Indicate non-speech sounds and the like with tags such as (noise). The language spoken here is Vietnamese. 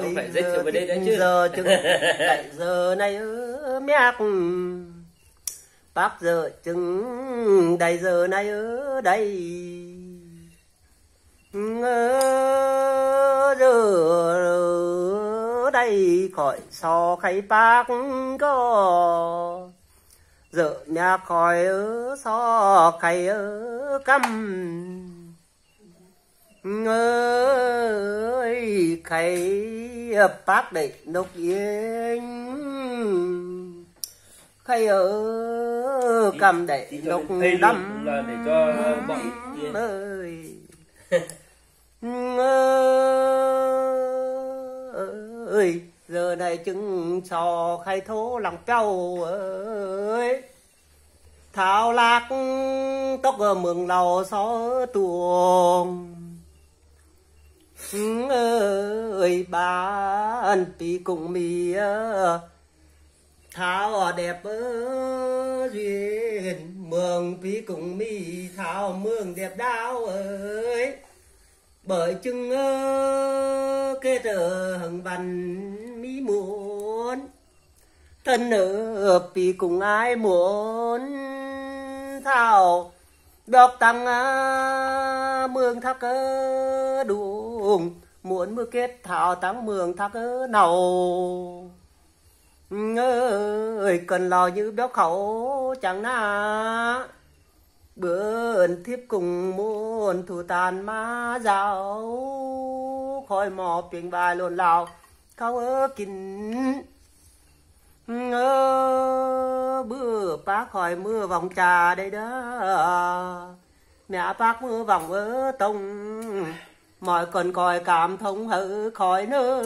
Không phải dịch ở đây nữa chứ. giờ chừng tại giờ này ở mẹ bác giờ chừng đầy giờ này ở đây giờ đây khỏi so khay bác có giờ nhà khỏi ở so khay ở căm ơi khay bác đấy nốc yên. Khay ở cầm cho nốc đâm là để cho bọn kia. ơi (laughs) ơi giờ này chứng trò khai thố lòng trâu ơi. Thảo lạc tóc ở mường lầu xó tuồng ơi bạn bị cùng mì ờ. thảo đẹp ơ duyên, mường bị cùng mì, thảo mường đẹp đau ơi. Bởi chừng ơ kê tờ hằng bàn mi muốn thân ở bị cùng ai muốn thảo đọc tăng à, mường thác, ơ, đuông muốn mưa kết thảo tăng mường, thác ơ nào ơi, cần lò như béo khẩu, chẳng na bữa thiếp cùng muôn thủ tàn má giáo khỏi mò tiếng bài lộn lào, khao ơ kín. Ơ bữa bác khỏi mưa vòng trà đây đó. Mẹ bác mưa vòng ơ tông mọi con còi cảm thông hữu khỏi nơi.